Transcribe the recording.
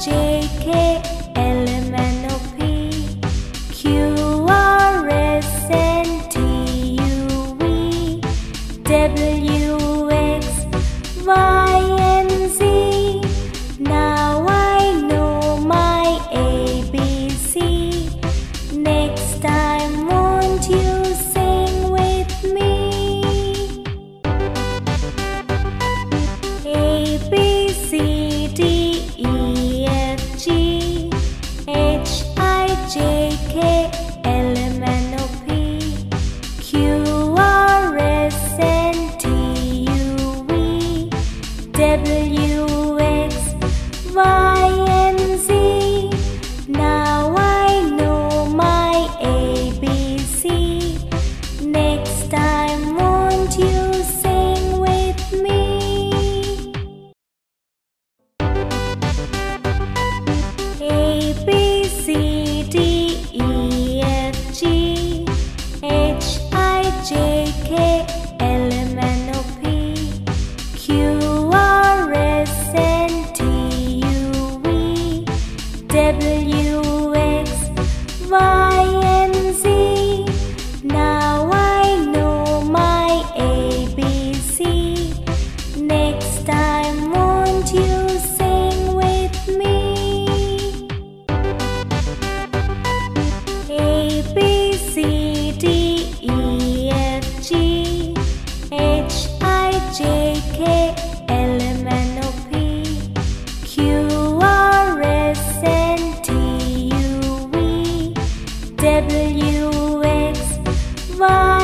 제 W X Y. W UX, Y.